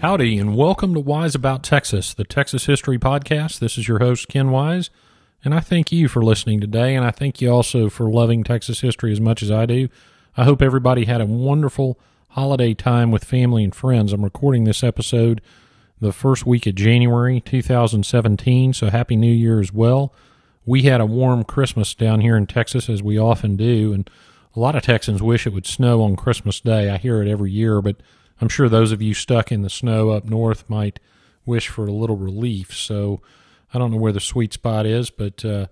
Howdy, and welcome to Wise About Texas, the Texas History Podcast. This is your host, Ken Wise, and I thank you for listening today, and I thank you also for loving Texas history as much as I do. I hope everybody had a wonderful holiday time with family and friends. I'm recording this episode the first week of January 2017, so Happy New Year as well. We had a warm Christmas down here in Texas, as we often do, and a lot of Texans wish it would snow on Christmas Day. I hear it every year, but I'm sure those of you stuck in the snow up north might wish for a little relief. So I don't know where the sweet spot is, but uh,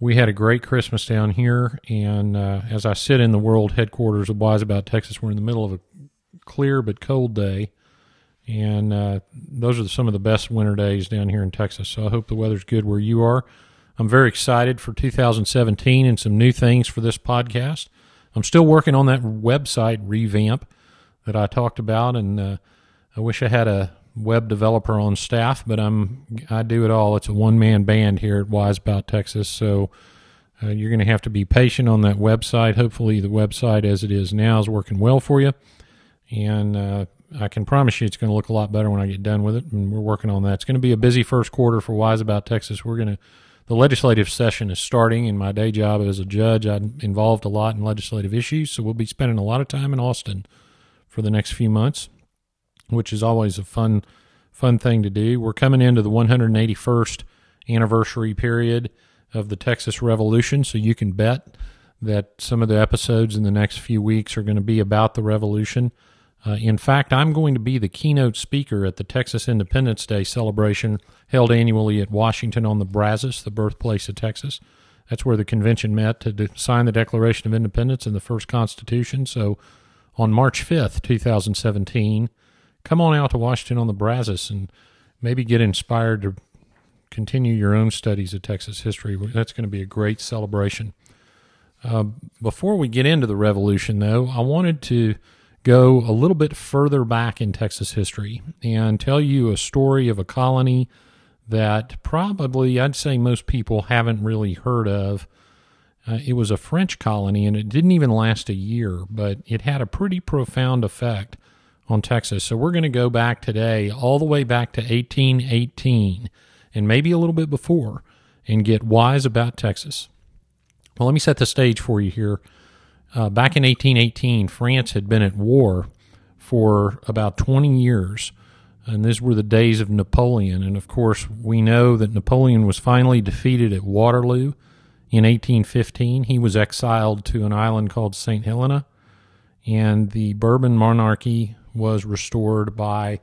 we had a great Christmas down here. And uh, as I sit in the world headquarters of Wise About Texas, we're in the middle of a clear but cold day. And uh, those are some of the best winter days down here in Texas. So I hope the weather's good where you are. I'm very excited for 2017 and some new things for this podcast. I'm still working on that website revamp that I talked about, and uh, I wish I had a web developer on staff, but I'm I do it all. It's a one man band here at Wise About Texas, so uh, you're going to have to be patient on that website. Hopefully, the website as it is now is working well for you, and uh, I can promise you it's going to look a lot better when I get done with it. And we're working on that. It's going to be a busy first quarter for Wise About Texas. We're going to the legislative session is starting. In my day job as a judge, I'm involved a lot in legislative issues, so we'll be spending a lot of time in Austin for the next few months, which is always a fun fun thing to do. We're coming into the 181st anniversary period of the Texas Revolution, so you can bet that some of the episodes in the next few weeks are going to be about the revolution. Uh, in fact, I'm going to be the keynote speaker at the Texas Independence Day celebration held annually at Washington on the Brazos, the birthplace of Texas. That's where the convention met to sign the Declaration of Independence and the first Constitution. So on March 5th, 2017. Come on out to Washington on the Brazos and maybe get inspired to continue your own studies of Texas history. That's going to be a great celebration. Uh, before we get into the revolution, though, I wanted to go a little bit further back in Texas history and tell you a story of a colony that probably I'd say most people haven't really heard of uh, it was a French colony, and it didn't even last a year, but it had a pretty profound effect on Texas. So we're going to go back today, all the way back to 1818, and maybe a little bit before, and get wise about Texas. Well, let me set the stage for you here. Uh, back in 1818, France had been at war for about 20 years. And these were the days of Napoleon. And of course, we know that Napoleon was finally defeated at Waterloo in 1815, he was exiled to an island called St. Helena, and the Bourbon monarchy was restored by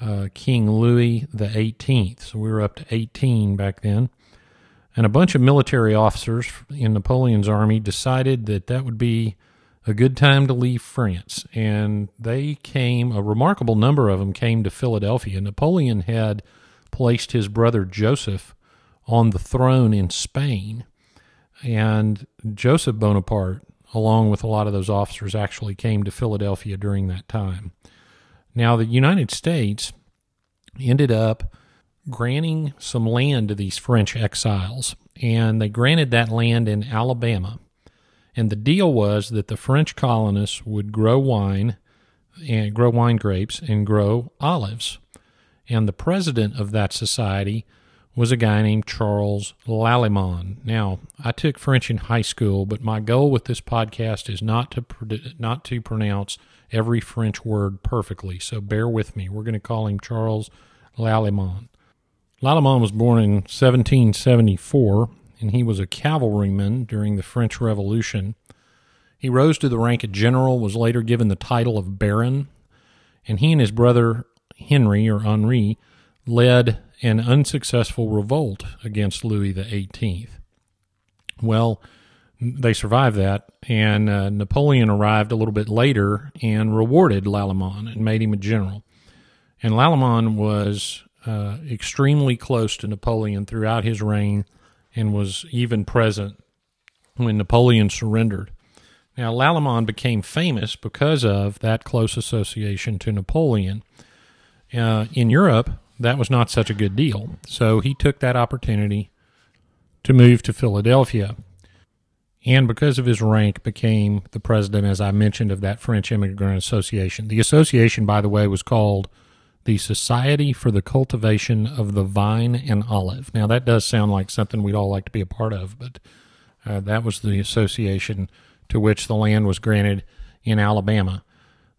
uh, King Louis the 18th. So we were up to 18 back then. And a bunch of military officers in Napoleon's army decided that that would be a good time to leave France. And they came, a remarkable number of them came to Philadelphia. Napoleon had placed his brother Joseph on the throne in Spain. And Joseph Bonaparte, along with a lot of those officers, actually came to Philadelphia during that time. Now, the United States ended up granting some land to these French exiles, and they granted that land in Alabama. And the deal was that the French colonists would grow wine and grow wine grapes and grow olives. And the president of that society was a guy named Charles Lallemand. Now, I took French in high school, but my goal with this podcast is not to not to pronounce every French word perfectly. So bear with me. We're going to call him Charles Lallemand. Lallemand was born in 1774, and he was a cavalryman during the French Revolution. He rose to the rank of general, was later given the title of baron, and he and his brother Henry or Henri led an unsuccessful revolt against Louis XVIII. Well, they survived that, and uh, Napoleon arrived a little bit later and rewarded Lallemand and made him a general. And Lallemand was uh, extremely close to Napoleon throughout his reign and was even present when Napoleon surrendered. Now, Lallemand became famous because of that close association to Napoleon. Uh, in Europe, that was not such a good deal. So he took that opportunity to move to Philadelphia. And because of his rank, became the president, as I mentioned, of that French Immigrant Association. The association, by the way, was called the Society for the Cultivation of the Vine and Olive. Now, that does sound like something we'd all like to be a part of, but uh, that was the association to which the land was granted in Alabama.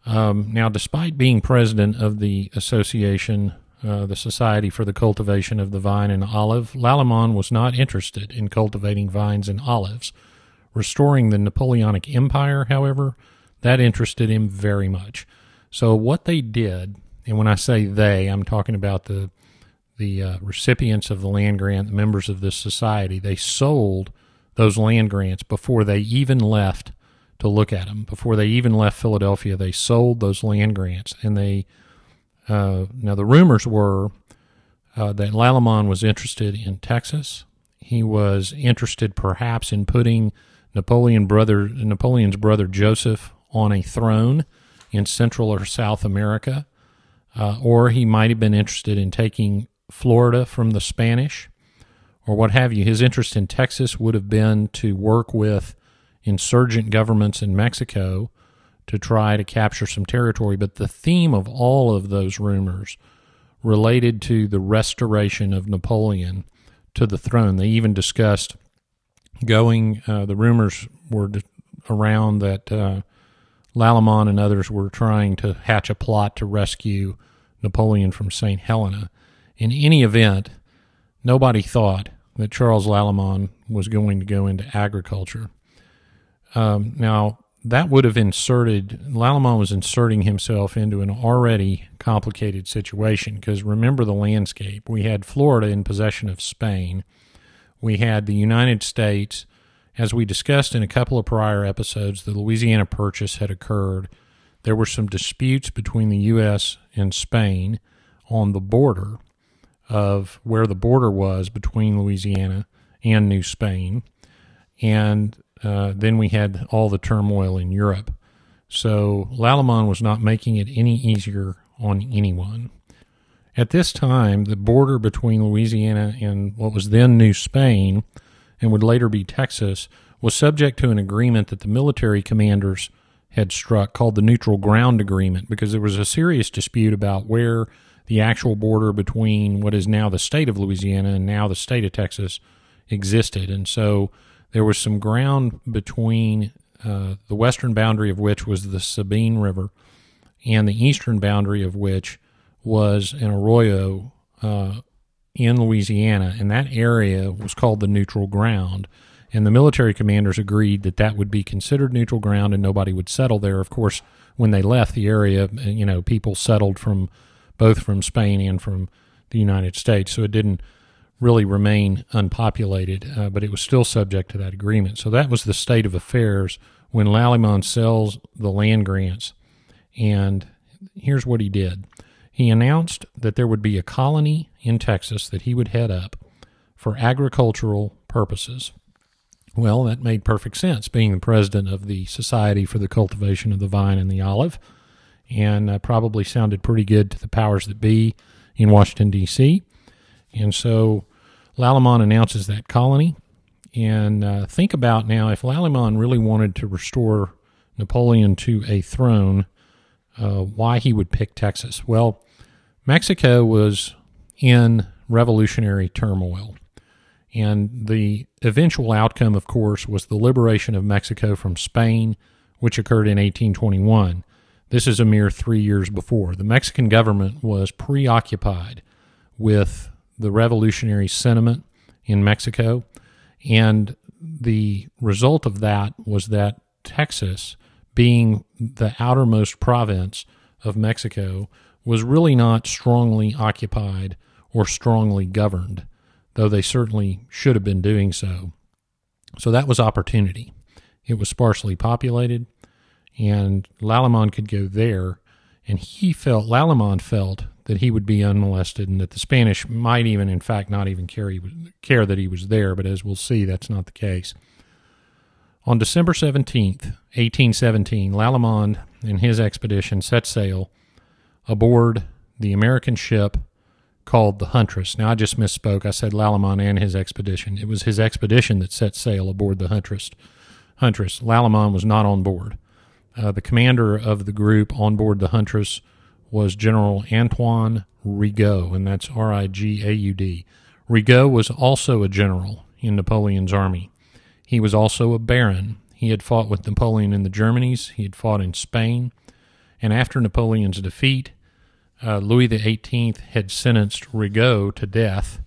Um, now, despite being president of the association, uh, the Society for the Cultivation of the Vine and Olive, Lallemand was not interested in cultivating vines and olives. Restoring the Napoleonic Empire, however, that interested him very much. So, what they did, and when I say they, I'm talking about the the uh, recipients of the land grant, the members of this society, they sold those land grants before they even left to look at them. Before they even left Philadelphia, they sold those land grants, and they uh, now the rumors were uh, that Lallemand was interested in Texas. He was interested, perhaps, in putting Napoleon brother Napoleon's brother Joseph on a throne in Central or South America, uh, or he might have been interested in taking Florida from the Spanish, or what have you. His interest in Texas would have been to work with insurgent governments in Mexico to try to capture some territory. But the theme of all of those rumors related to the restoration of Napoleon to the throne. They even discussed going, uh, the rumors were around that uh, and others were trying to hatch a plot to rescue Napoleon from St. Helena. In any event, nobody thought that Charles Lallemand was going to go into agriculture. Um, now, that would have inserted, Lallemand was inserting himself into an already complicated situation because remember the landscape. We had Florida in possession of Spain, we had the United States. As we discussed in a couple of prior episodes, the Louisiana Purchase had occurred. There were some disputes between the U.S. and Spain on the border of where the border was between Louisiana and New Spain. And uh, then we had all the turmoil in Europe. So Lallemand was not making it any easier on anyone. At this time, the border between Louisiana and what was then New Spain and would later be Texas was subject to an agreement that the military commanders had struck called the Neutral Ground Agreement because there was a serious dispute about where the actual border between what is now the state of Louisiana and now the state of Texas existed. And so there was some ground between uh, the western boundary of which was the Sabine River and the eastern boundary of which was an arroyo uh, in Louisiana. And that area was called the neutral ground. And the military commanders agreed that that would be considered neutral ground and nobody would settle there. Of course, when they left the area, you know, people settled from both from Spain and from the United States. So it didn't really remain unpopulated, uh, but it was still subject to that agreement. So that was the state of affairs when Lallemand sells the land grants. And here's what he did he announced that there would be a colony in Texas that he would head up for agricultural purposes. Well, that made perfect sense, being the president of the Society for the Cultivation of the Vine and the Olive, and uh, probably sounded pretty good to the powers that be in Washington, D.C. And so Lallemand announces that colony. And uh, think about now if Lallemand really wanted to restore Napoleon to a throne, uh, why he would pick Texas. Well, Mexico was in revolutionary turmoil. And the eventual outcome, of course, was the liberation of Mexico from Spain, which occurred in 1821. This is a mere three years before. The Mexican government was preoccupied with the revolutionary sentiment in Mexico. And the result of that was that Texas, being the outermost province of Mexico, was really not strongly occupied or strongly governed, though they certainly should have been doing so. So that was opportunity. It was sparsely populated, and Lallemand could go there, and he felt, Lallemand felt that he would be unmolested and that the Spanish might even, in fact, not even care, care that he was there, but as we'll see, that's not the case. On December 17th, 1817, Lallemand and his expedition set sail aboard the American ship called the Huntress. Now, I just misspoke. I said Lallemand and his expedition. It was his expedition that set sail aboard the Huntress. Huntress. Lallemand was not on board. Uh, the commander of the group on board the Huntress was General Antoine Rigaud, and that's R I G A U D. Rigaud was also a general in Napoleon's army. He was also a baron. He had fought with Napoleon in the Germanies, he had fought in Spain, and after Napoleon's defeat, uh, Louis XVIII had sentenced Rigaud to death,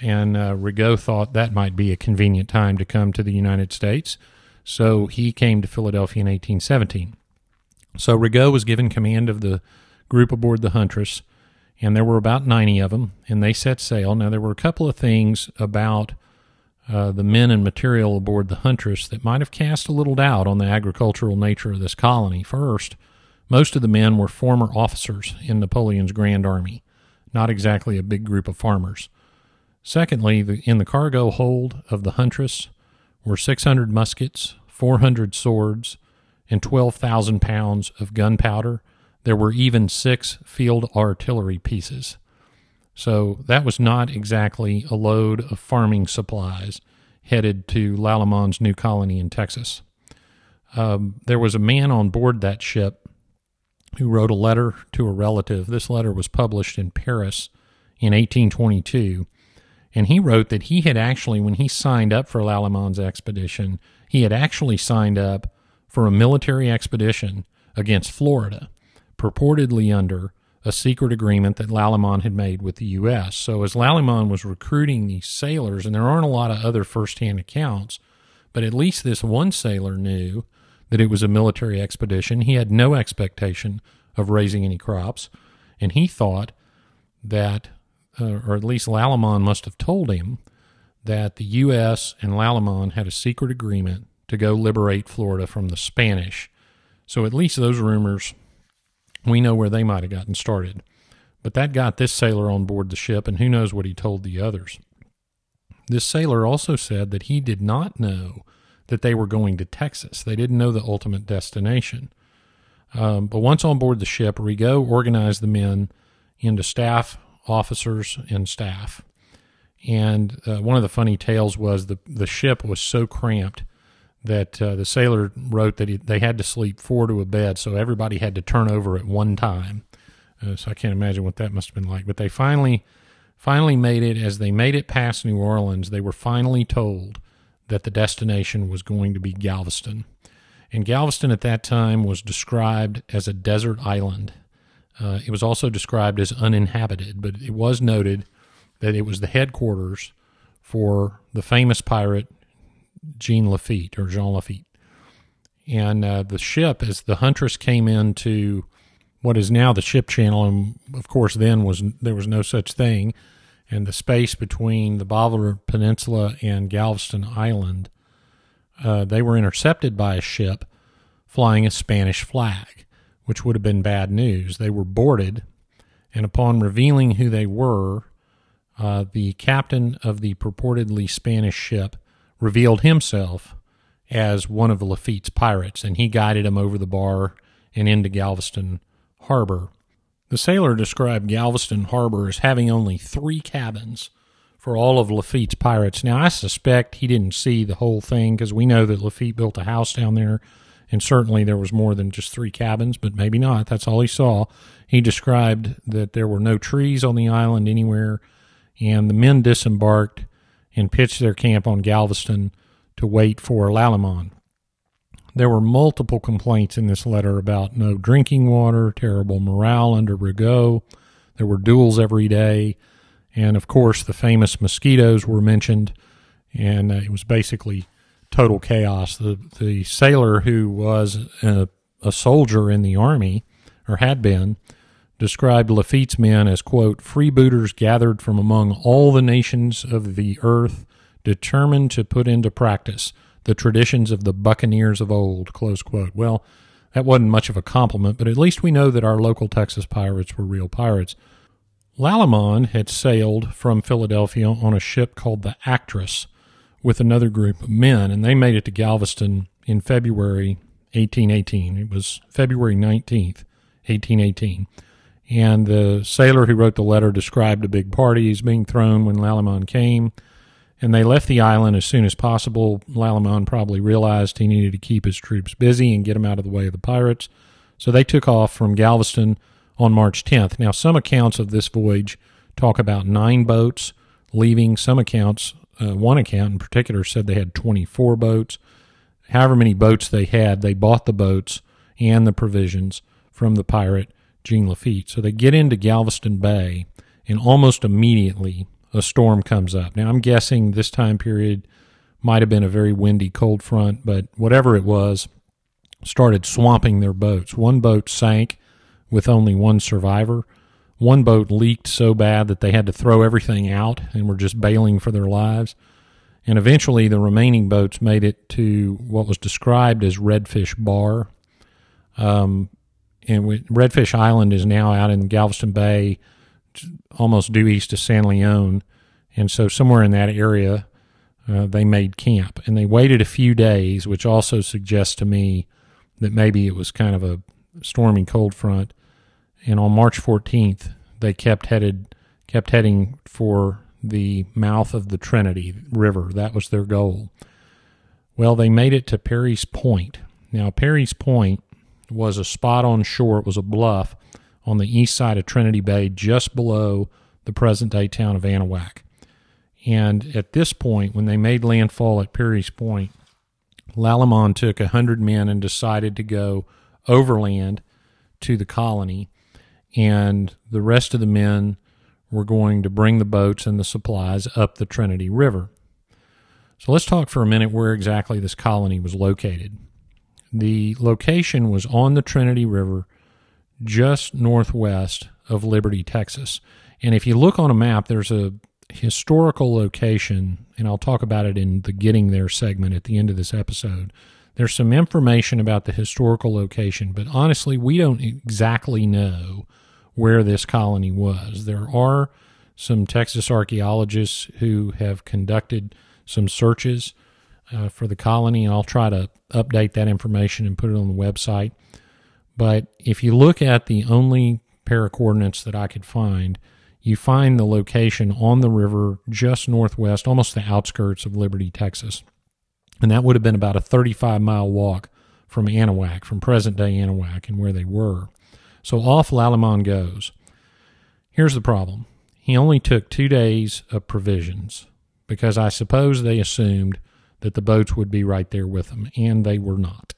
and uh, Rigaud thought that might be a convenient time to come to the United States, so he came to Philadelphia in 1817. So Rigaud was given command of the group aboard the Huntress, and there were about 90 of them, and they set sail. Now, there were a couple of things about uh, the men and material aboard the Huntress that might have cast a little doubt on the agricultural nature of this colony. First, most of the men were former officers in Napoleon's Grand Army, not exactly a big group of farmers. Secondly, the, in the cargo hold of the Huntress were 600 muskets, 400 swords, and 12,000 pounds of gunpowder. There were even six field artillery pieces. So that was not exactly a load of farming supplies headed to Lallemand's new colony in Texas. Um, there was a man on board that ship who wrote a letter to a relative. This letter was published in Paris in 1822. And he wrote that he had actually, when he signed up for Lallemand's expedition, he had actually signed up for a military expedition against Florida, purportedly under a secret agreement that Lallemand had made with the U.S. So as Lallemand was recruiting these sailors, and there aren't a lot of other firsthand accounts, but at least this one sailor knew that it was a military expedition. He had no expectation of raising any crops, and he thought that, uh, or at least Lallemand must have told him, that the U.S. and Lallemand had a secret agreement to go liberate Florida from the Spanish. So at least those rumors, we know where they might have gotten started. But that got this sailor on board the ship, and who knows what he told the others. This sailor also said that he did not know that they were going to Texas. They didn't know the ultimate destination. Um, but once on board the ship, Rigaud organized the men into staff officers and staff. And uh, one of the funny tales was the the ship was so cramped that uh, the sailor wrote that he, they had to sleep four to a bed, so everybody had to turn over at one time. Uh, so I can't imagine what that must have been like. But they finally finally made it. As they made it past New Orleans, they were finally told that the destination was going to be Galveston. And Galveston at that time was described as a desert island. Uh, it was also described as uninhabited, but it was noted that it was the headquarters for the famous pirate Jean Lafitte or Jean Lafitte. And uh, the ship, as the Huntress came into what is now the ship channel, and of course then was there was no such thing, and the space between the Bolivar Peninsula and Galveston Island, uh, they were intercepted by a ship flying a Spanish flag, which would have been bad news. They were boarded, and upon revealing who they were, uh, the captain of the purportedly Spanish ship revealed himself as one of Lafitte's pirates, and he guided him over the bar and into Galveston Harbor. The sailor described Galveston Harbor as having only three cabins for all of Lafitte's pirates. Now, I suspect he didn't see the whole thing because we know that Lafitte built a house down there, and certainly there was more than just three cabins, but maybe not. That's all he saw. He described that there were no trees on the island anywhere, and the men disembarked and pitched their camp on Galveston to wait for Lallemand. There were multiple complaints in this letter about no drinking water, terrible morale under Rigaud. There were duels every day. And of course, the famous mosquitoes were mentioned. And uh, it was basically total chaos. The, the sailor who was a, a soldier in the army, or had been, described Lafitte's men as, quote, freebooters gathered from among all the nations of the earth, determined to put into practice the traditions of the buccaneers of old, close quote. Well, that wasn't much of a compliment, but at least we know that our local Texas pirates were real pirates. Lallemand had sailed from Philadelphia on a ship called the Actress with another group of men, and they made it to Galveston in February 1818. It was February 19th, 1818. And the sailor who wrote the letter described a big party as being thrown when Lallemand came and they left the island as soon as possible. Lallemand probably realized he needed to keep his troops busy and get them out of the way of the pirates. So they took off from Galveston on March 10th. Now, some accounts of this voyage talk about nine boats leaving. Some accounts, uh, one account in particular, said they had 24 boats. However many boats they had, they bought the boats and the provisions from the pirate Jean Lafitte. So they get into Galveston Bay, and almost immediately a storm comes up. Now, I'm guessing this time period might have been a very windy cold front, but whatever it was, started swamping their boats. One boat sank with only one survivor. One boat leaked so bad that they had to throw everything out and were just bailing for their lives. And eventually, the remaining boats made it to what was described as Redfish Bar. Um, and Redfish Island is now out in Galveston Bay, almost due east of San Leon. And so, somewhere in that area, uh, they made camp. And they waited a few days, which also suggests to me that maybe it was kind of a stormy cold front. And on March 14th, they kept headed kept heading for the mouth of the Trinity River. That was their goal. Well, they made it to Perry's Point. Now, Perry's Point was a spot on shore. It was a bluff on the east side of Trinity Bay, just below the present day town of Anahuac. And at this point, when they made landfall at Perry's Point, Lallemand took a hundred men and decided to go overland to the colony, and the rest of the men were going to bring the boats and the supplies up the Trinity River. So let's talk for a minute where exactly this colony was located. The location was on the Trinity River, just northwest of Liberty, Texas. And if you look on a map, there's a historical location, and I'll talk about it in the Getting There segment at the end of this episode. There's some information about the historical location, but honestly, we don't exactly know where this colony was. There are some Texas archaeologists who have conducted some searches uh, for the colony, I'll try to update that information and put it on the website. But if you look at the only pair of coordinates that I could find, you find the location on the river just northwest, almost the outskirts of Liberty, Texas. And that would have been about a 35 mile walk from Anahuac, from present day Anahuac, and where they were. So off Lallemand goes. Here's the problem he only took two days of provisions because I suppose they assumed that the boats would be right there with them, and they were not.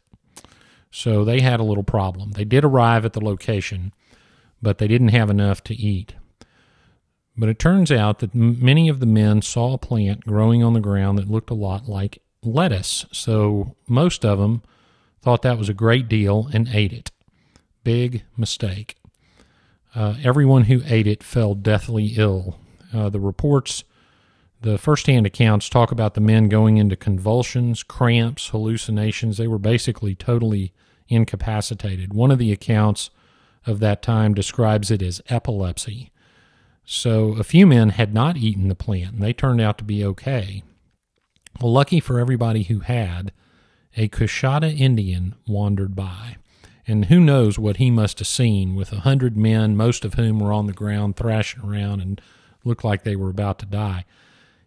So they had a little problem. They did arrive at the location, but they didn't have enough to eat. But it turns out that many of the men saw a plant growing on the ground that looked a lot like lettuce. So most of them thought that was a great deal and ate it. Big mistake. Uh, everyone who ate it fell deathly ill. Uh, the reports, the first-hand accounts, talk about the men going into convulsions, cramps, hallucinations. They were basically totally incapacitated. One of the accounts of that time describes it as epilepsy. So a few men had not eaten the plant, and they turned out to be okay. Well, lucky for everybody who had, a Coushatta Indian wandered by. And who knows what he must have seen with a hundred men, most of whom were on the ground thrashing around and looked like they were about to die.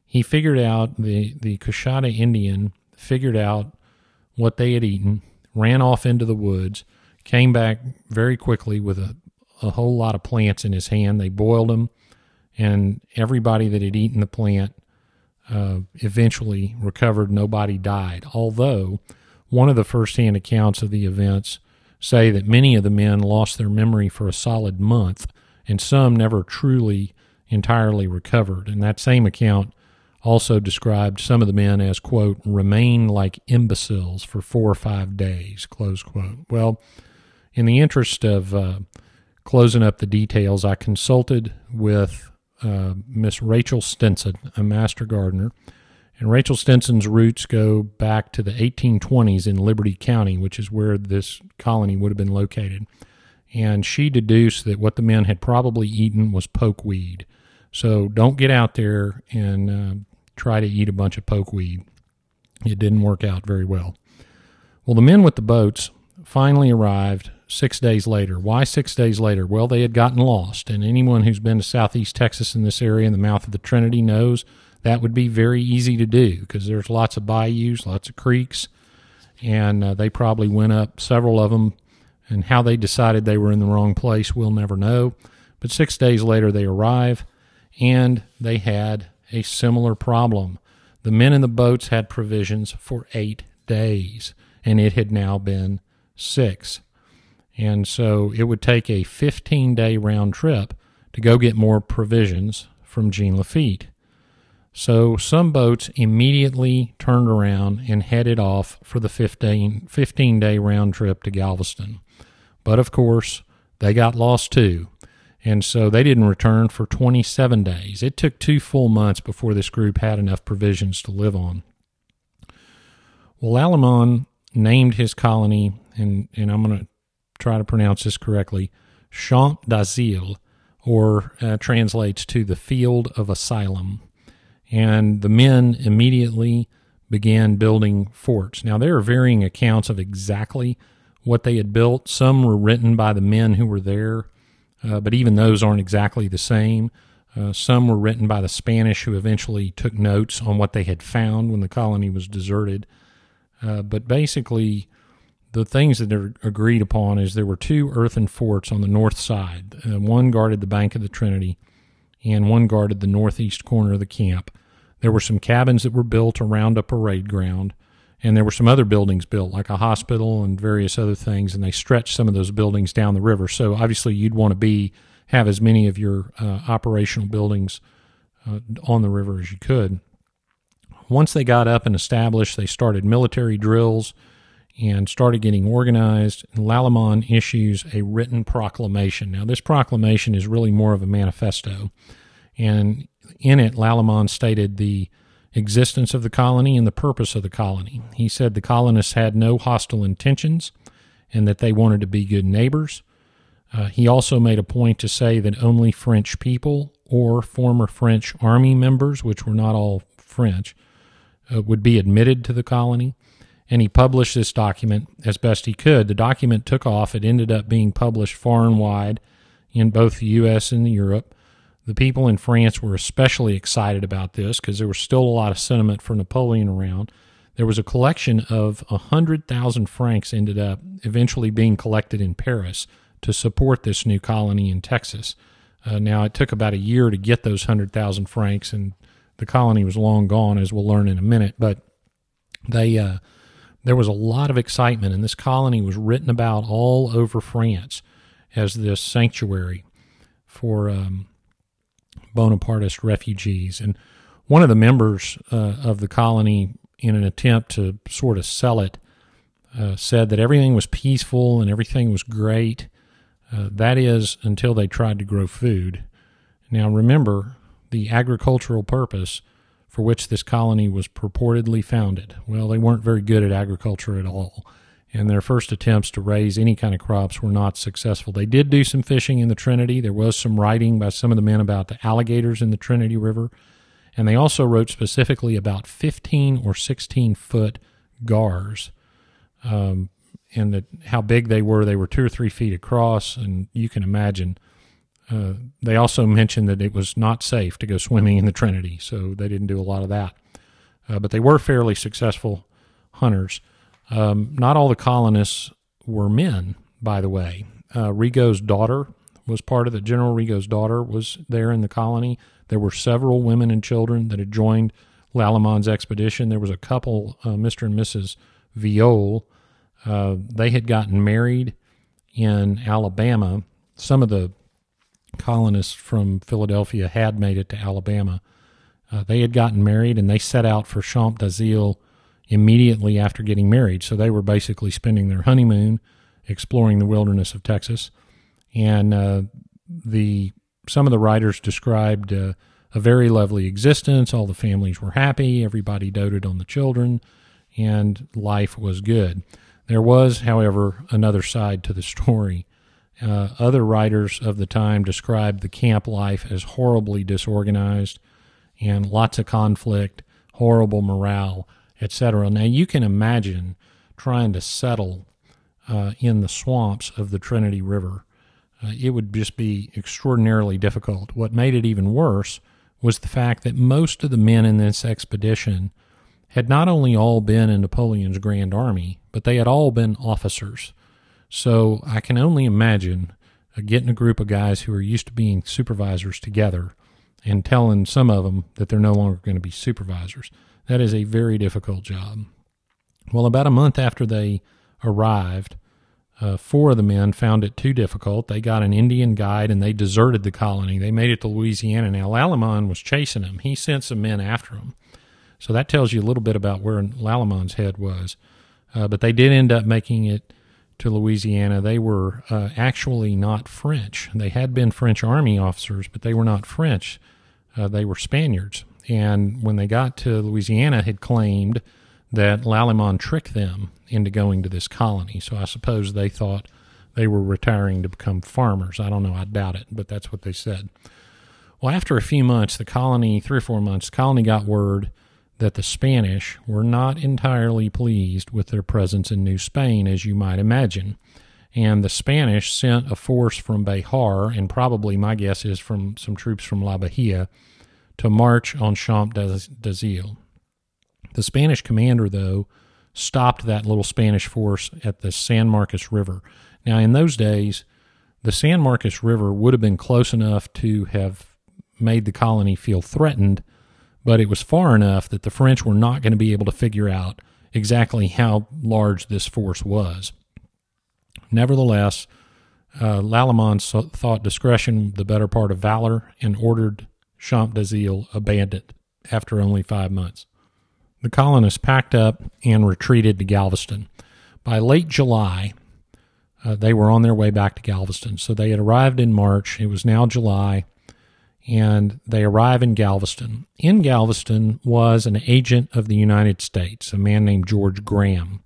He figured out, the, the Coushatta Indian figured out what they had eaten, ran off into the woods, came back very quickly with a, a whole lot of plants in his hand. They boiled them, and everybody that had eaten the plant uh, eventually recovered. Nobody died. Although one of the first-hand accounts of the events say that many of the men lost their memory for a solid month, and some never truly entirely recovered. And that same account also described some of the men as quote remain like imbeciles for four or five days close quote. Well, in the interest of uh, closing up the details, I consulted with uh, Miss Rachel Stinson, a master gardener. And Rachel Stinson's roots go back to the 1820s in Liberty County, which is where this colony would have been located. And she deduced that what the men had probably eaten was pokeweed. So don't get out there and uh, try to eat a bunch of pokeweed. It didn't work out very well. Well, the men with the boats finally arrived six days later. Why six days later? Well, they had gotten lost, and anyone who's been to southeast Texas in this area in the mouth of the Trinity knows that would be very easy to do because there's lots of bayous, lots of creeks, and uh, they probably went up several of them And how they decided they were in the wrong place, we'll never know. But six days later, they arrive and they had a similar problem. The men in the boats had provisions for eight days, and it had now been six. And so it would take a 15 day round trip to go get more provisions from Jean Lafitte. So some boats immediately turned around and headed off for the 15, 15 day round trip to Galveston. But of course, they got lost too. And so they didn't return for 27 days. It took two full months before this group had enough provisions to live on. Well, Lallemand named his colony, and, and I'm going to try to pronounce this correctly, Champ d'Asile, or uh, translates to the field of asylum. And the men immediately began building forts. Now, there are varying accounts of exactly what they had built. Some were written by the men who were there, uh, but even those aren't exactly the same. Uh, some were written by the Spanish who eventually took notes on what they had found when the colony was deserted. Uh, but basically, the things that are agreed upon is there were two earthen forts on the north side. Uh, one guarded the bank of the Trinity, and one guarded the northeast corner of the camp. There were some cabins that were built around a parade ground, and there were some other buildings built, like a hospital and various other things, and they stretched some of those buildings down the river. So obviously, you'd want to be have as many of your uh, operational buildings uh, on the river as you could. Once they got up and established, they started military drills and started getting organized. And Lallemand issues a written proclamation. Now, this proclamation is really more of a manifesto. And in it, Lallemand stated the existence of the colony and the purpose of the colony. He said the colonists had no hostile intentions and that they wanted to be good neighbors. Uh, he also made a point to say that only French people or former French army members, which were not all French, uh, would be admitted to the colony and he published this document as best he could. The document took off. It ended up being published far and wide in both the U.S. and Europe. The people in France were especially excited about this because there was still a lot of sentiment for Napoleon around. There was a collection of 100,000 francs ended up eventually being collected in Paris to support this new colony in Texas. Uh, now, it took about a year to get those 100,000 francs, and the colony was long gone, as we'll learn in a minute. But they uh, there was a lot of excitement, and this colony was written about all over France as this sanctuary for um, Bonapartist refugees. And one of the members uh, of the colony, in an attempt to sort of sell it, uh, said that everything was peaceful and everything was great. Uh, that is, until they tried to grow food. Now, remember, the agricultural purpose for which this colony was purportedly founded. Well, they weren't very good at agriculture at all, and their first attempts to raise any kind of crops were not successful. They did do some fishing in the Trinity. There was some writing by some of the men about the alligators in the Trinity River, and they also wrote specifically about 15 or 16 foot gars. Um, and how big they were. They were two or three feet across, and you can imagine uh, they also mentioned that it was not safe to go swimming in the Trinity, so they didn't do a lot of that. Uh, but they were fairly successful hunters. Um, not all the colonists were men, by the way. Uh, Rigaud's daughter was part of it. General Rigaud's daughter was there in the colony. There were several women and children that had joined Lallemand's expedition. There was a couple, uh, Mr. and Mrs. Viole. Uh, they had gotten married in Alabama. Some of the colonists from Philadelphia had made it to Alabama. Uh, they had gotten married and they set out for Champ d'Asile immediately after getting married. So they were basically spending their honeymoon exploring the wilderness of Texas. And uh, the some of the writers described uh, a very lovely existence. All the families were happy. Everybody doted on the children, and life was good. There was, however, another side to the story. Uh, other writers of the time described the camp life as horribly disorganized and lots of conflict, horrible morale, etc. Now you can imagine trying to settle uh, in the swamps of the Trinity River. Uh, it would just be extraordinarily difficult. What made it even worse was the fact that most of the men in this expedition had not only all been in Napoleon's Grand Army, but they had all been officers. So I can only imagine uh, getting a group of guys who are used to being supervisors together and telling some of them that they're no longer going to be supervisors. That is a very difficult job. Well, about a month after they arrived, uh, four of the men found it too difficult. They got an Indian guide and they deserted the colony. They made it to Louisiana. Now, Lallemand was chasing them. He sent some men after them. So that tells you a little bit about where Lallemand's head was. Uh, but they did end up making it to Louisiana. They were uh, actually not French. They had been French army officers, but they were not French. Uh, they were Spaniards. And when they got to Louisiana, had claimed that Lallemand tricked them into going to this colony. So I suppose they thought they were retiring to become farmers. I don't know. I doubt it, but that's what they said. Well, after a few months, the colony, three or four months, the colony got word that the Spanish were not entirely pleased with their presence in New Spain, as you might imagine. And the Spanish sent a force from Béxar, and probably my guess is from some troops from La Bahia, to march on Champ d'Asile. The Spanish commander, though, stopped that little Spanish force at the San Marcos River. Now, in those days, the San Marcos River would have been close enough to have made the colony feel threatened but it was far enough that the French were not going to be able to figure out exactly how large this force was. Nevertheless, uh, thought discretion the better part of valor and ordered Champ d'Asile abandoned after only five months. The colonists packed up and retreated to Galveston. By late July, uh, they were on their way back to Galveston. So they had arrived in March. It was now July and they arrive in Galveston. In Galveston was an agent of the United States, a man named George Graham.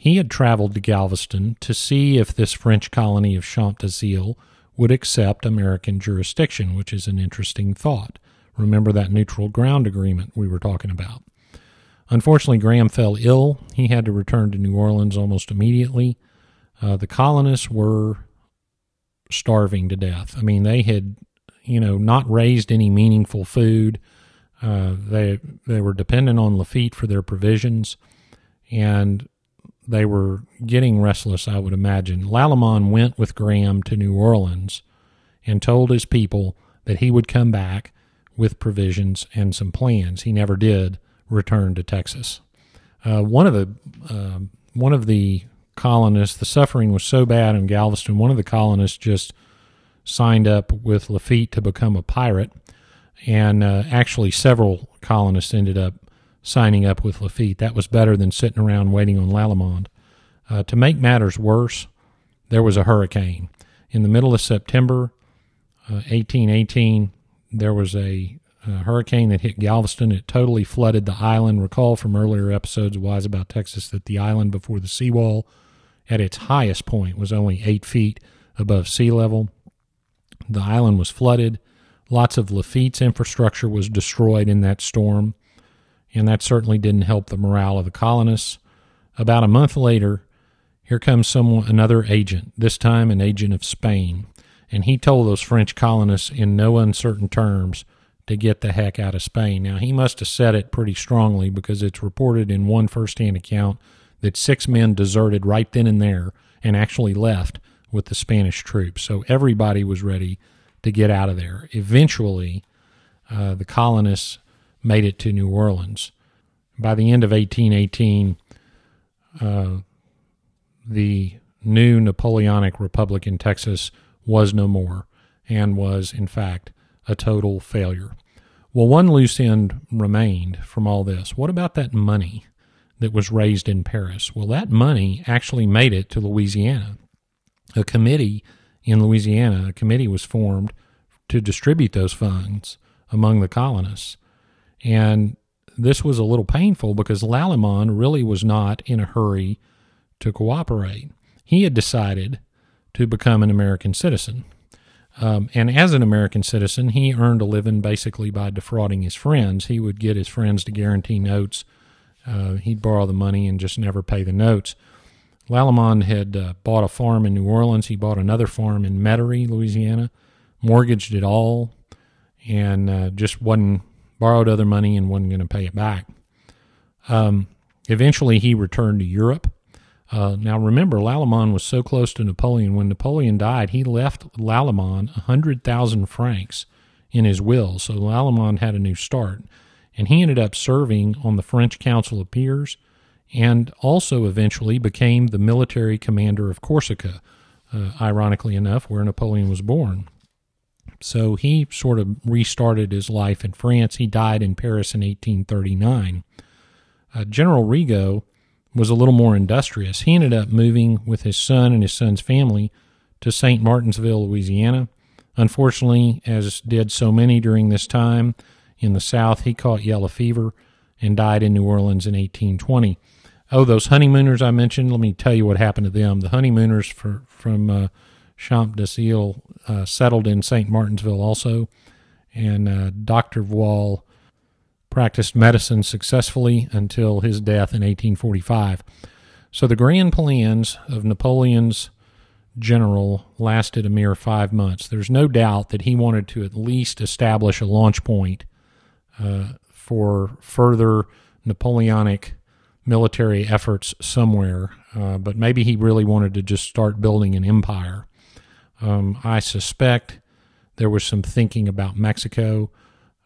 He had traveled to Galveston to see if this French colony of Champ d'Asile would accept American jurisdiction, which is an interesting thought. Remember that neutral ground agreement we were talking about. Unfortunately, Graham fell ill. He had to return to New Orleans almost immediately. Uh, the colonists were starving to death. I mean, they had you know, not raised any meaningful food. Uh, they they were dependent on Lafitte for their provisions, and they were getting restless. I would imagine. Lallemand went with Graham to New Orleans and told his people that he would come back with provisions and some plans. He never did return to Texas. Uh, one of the uh, one of the colonists, the suffering was so bad in Galveston. One of the colonists just signed up with Lafitte to become a pirate, and uh, actually several colonists ended up signing up with Lafitte. That was better than sitting around waiting on Lallemand. Uh, to make matters worse, there was a hurricane. In the middle of September uh, 1818, there was a, a, hurricane that hit Galveston. It totally flooded the island. Recall from earlier episodes of Wise About Texas that the island before the seawall at its highest point was only eight feet above sea level. The island was flooded. Lots of Lafitte's infrastructure was destroyed in that storm, and that certainly didn't help the morale of the colonists. About a month later, here comes someone, another agent, this time an agent of Spain, and he told those French colonists in no uncertain terms to get the heck out of Spain. Now, he must have said it pretty strongly because it's reported in one first-hand account that six men deserted right then and there and actually left with the Spanish troops. So everybody was ready to get out of there. Eventually, uh, the colonists made it to New Orleans. By the end of 1818, uh, the new Napoleonic Republic in Texas was no more and was, in fact, a total failure. Well, one loose end remained from all this. What about that money that was raised in Paris? Well, that money actually made it to Louisiana a committee in Louisiana, a committee was formed to distribute those funds among the colonists. And this was a little painful because Lallemand really was not in a hurry to cooperate. He had decided to become an American citizen. Um, and as an American citizen, he earned a living basically by defrauding his friends. He would get his friends to guarantee notes. Uh, he'd borrow the money and just never pay the notes. Lallemand had uh, bought a farm in New Orleans. He bought another farm in Metairie, Louisiana, mortgaged it all, and uh, just wasn't borrowed other money and wasn't going to pay it back. Um, eventually, he returned to Europe. Uh, now, remember, Lallemand was so close to Napoleon. When Napoleon died, he left Lallemand 100,000 francs in his will. So Lallemand had a new start. And he ended up serving on the French Council of Peers and also eventually became the military commander of Corsica, uh, ironically enough, where Napoleon was born. So he sort of restarted his life in France. He died in Paris in 1839. Uh, General Rigaud was a little more industrious. He ended up moving with his son and his son's family to St. Martinsville, Louisiana. Unfortunately, as did so many during this time in the South, he caught yellow fever and died in New Orleans in 1820. Oh, those honeymooners I mentioned, let me tell you what happened to them. The honeymooners for, from uh, Champ d'Asile uh, settled in St. Martinsville also, and uh, Dr. Voile practiced medicine successfully until his death in 1845. So the grand plans of Napoleon's general lasted a mere five months. There's no doubt that he wanted to at least establish a launch point uh, for further Napoleonic military efforts somewhere, uh, but maybe he really wanted to just start building an empire. Um, I suspect there was some thinking about Mexico.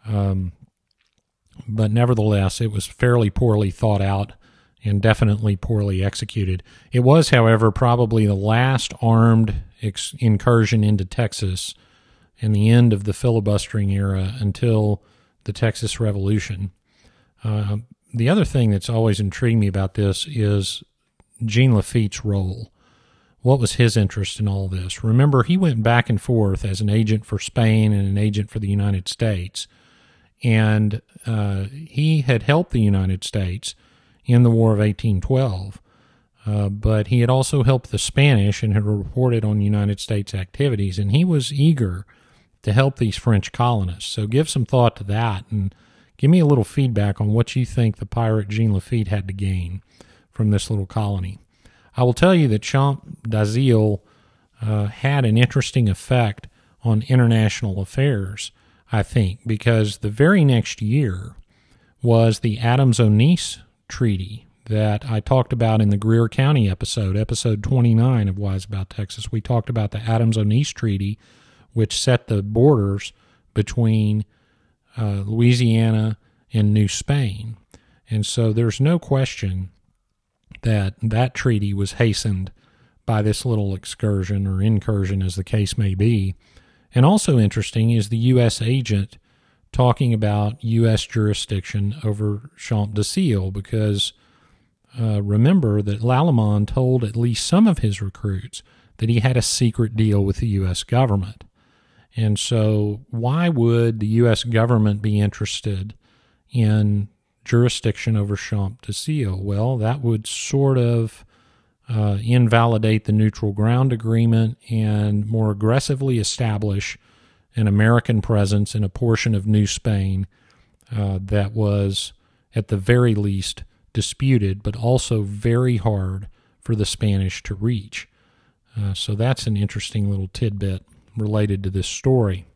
Um, but nevertheless, it was fairly poorly thought out and definitely poorly executed. It was, however, probably the last armed ex- incursion into Texas and the end of the filibustering era until the Texas Revolution. Uh, the other thing that's always intrigued me about this is Jean Lafitte's role. What was his interest in all this? Remember, he went back and forth as an agent for Spain and an agent for the United States and uh, he had helped the United States in the War of 1812. Uh, but he had also helped the Spanish and had reported on United States activities, and he was eager to help these French colonists. So give some thought to that and give me a little feedback on what you think the pirate Jean Lafitte had to gain from this little colony. I will tell you that Champ d'Asile uh, had an interesting effect on international affairs. I think, because the very next year was the Adams-Onís Treaty that I talked about in the Greer County episode, episode 29 of Wise About Texas. We talked about the Adams-Onís Treaty, which set the borders between uh, Louisiana and New Spain. And so there's no question that that treaty was hastened by this little excursion or incursion, as the case may be, and also interesting is the U.S. agent talking about U.S. jurisdiction over Champ d'Asile because uh, remember that Lallemand told at least some of his recruits that he had a secret deal with the U.S. government. And so, why would the U.S. government be interested in jurisdiction over Champ d'Asile? Well, that would sort of uh, invalidate the neutral ground agreement and more aggressively establish an American presence in a portion of New Spain uh, that was, at the very least, disputed, but also very hard for the Spanish to reach. Uh, so that's an interesting little tidbit related to this story.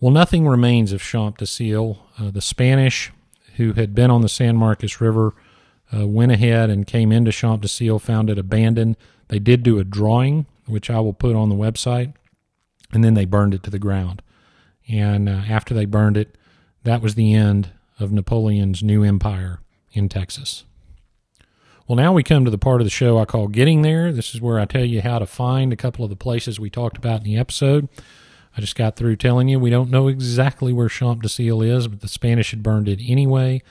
Well, nothing remains of Champ d'Asile. Uh, the Spanish, who had been on the San Marcos River uh, went ahead and came into Champ d'Asile, found it abandoned. They did do a drawing, which I will put on the website, and then they burned it to the ground. And uh, after they burned it, that was the end of Napoleon's new empire in Texas. Well, now we come to the part of the show I call Getting There. This is where I tell you how to find a couple of the places we talked about in the episode. I just got through telling you we don't know exactly where Champ d'Asile is, but the Spanish had burned it anyway.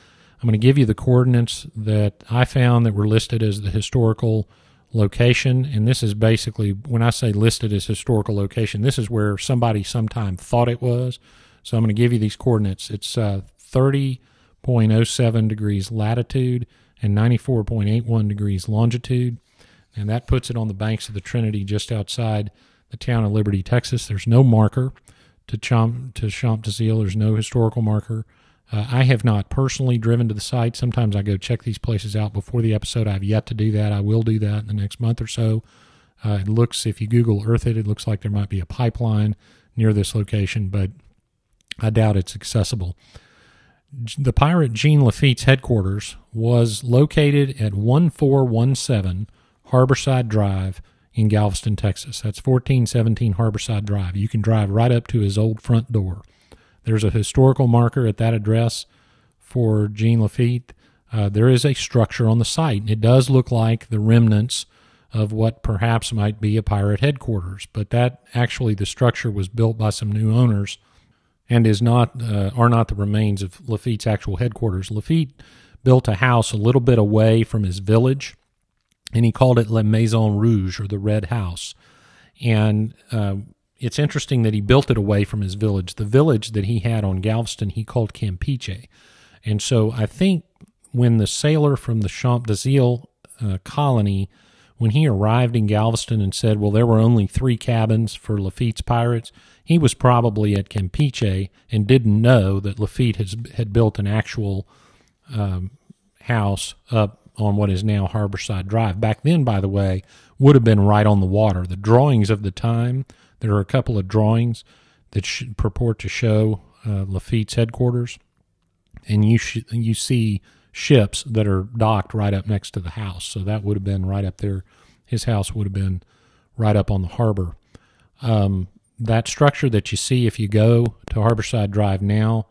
I'm going to give you the coordinates that I found that were listed as the historical location. And this is basically, when I say listed as historical location, this is where somebody sometime thought it was. So I'm going to give you these coordinates. It's uh, 30.07 degrees latitude and 94.81 degrees longitude. And that puts it on the banks of the Trinity just outside the town of Liberty, Texas. There's no marker to Champ, to Champ d'Asile. There's no historical marker. Uh, I have not personally driven to the site. Sometimes I go check these places out before the episode. I've yet to do that. I will do that in the next month or so. Uh, it looks, if you Google Earth it, it looks like there might be a pipeline near this location, but I doubt it's accessible. The pirate Jean Lafitte's headquarters was located at 1417 Harborside Drive in Galveston, Texas. That's 1417 Harborside Drive. You can drive right up to his old front door. There's a historical marker at that address for Jean Lafitte. Uh, there is a structure on the site. and It does look like the remnants of what perhaps might be a pirate headquarters, but that actually the structure was built by some new owners and is not uh, are not the remains of Lafitte's actual headquarters. Lafitte built a house a little bit away from his village, and he called it La Maison Rouge or the Red House. And uh, it's interesting that he built it away from his village. The village that he had on Galveston, he called Campeche. And so I think when the sailor from the Champ d'Asile uh, colony, when he arrived in Galveston and said, well, there were only three cabins for Lafitte's pirates, he was probably at Campeche and didn't know that Lafitte has, had built an actual um, house up on what is now Harborside Drive. Back then, by the way, would have been right on the water. The drawings of the time, there are a couple of drawings that purport to show uh, Lafitte's headquarters, and you sh- you see ships that are docked right up next to the house. So that would have been right up there. His house would have been right up on the harbor. Um, that structure that you see if you go to Harborside Drive now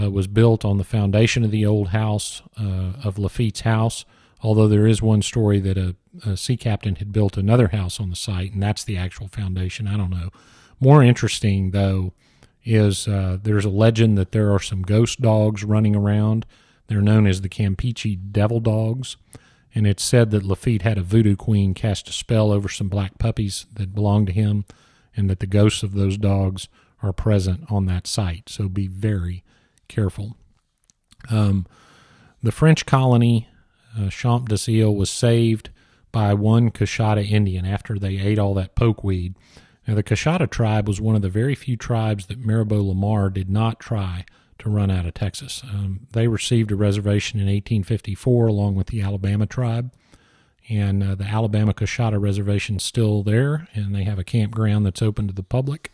uh, was built on the foundation of the old house uh, of Lafitte's house. Although there is one story that a, a, sea captain had built another house on the site, and that's the actual foundation. I don't know. More interesting though is uh, there's a legend that there are some ghost dogs running around they're known as the Campeche Devil Dogs, and it's said that Lafitte had a voodoo queen cast a spell over some black puppies that belonged to him, and that the ghosts of those dogs are present on that site. So be very careful. Um, the French colony, uh, Champ d'Asile, was saved by one Coushatta Indian after they ate all that pokeweed. Now, the Coushatta tribe was one of the very few tribes that Mirabeau Lamar did not try to run out of Texas. Um, they received a reservation in 1854 along with the Alabama tribe. And uh, the Alabama Coushatta Reservation is still there, and they have a campground that's open to the public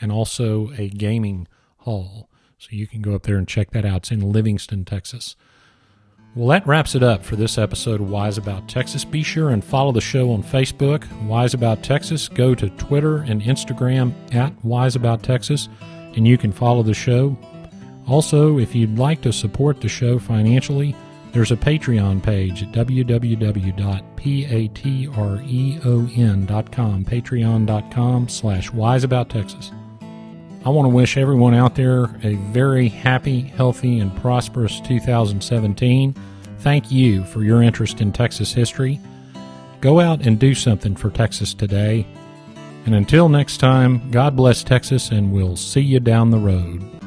and also a gaming hall. So you can go up there and check that out. It's in Livingston, Texas. Well, that wraps it up for this episode of Wise About Texas. Be sure and follow the show on Facebook, Wise About Texas. Go to Twitter and Instagram at Wise About Texas, and you can follow the show also, if you'd like to support the show financially, there's a Patreon page at www.patreon.com, patreon.com slash wiseabouttexas. I want to wish everyone out there a very happy, healthy, and prosperous 2017. Thank you for your interest in Texas history. Go out and do something for Texas today. And until next time, God bless Texas, and we'll see you down the road.